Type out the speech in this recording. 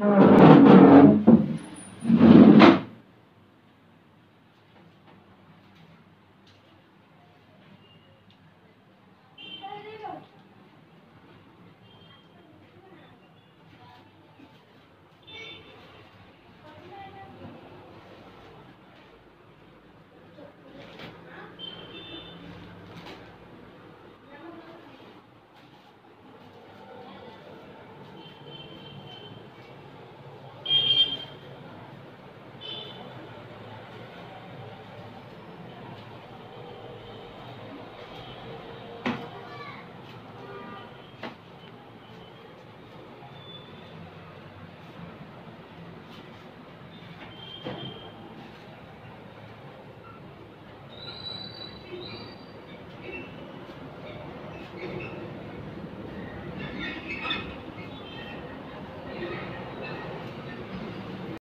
Mm-hmm.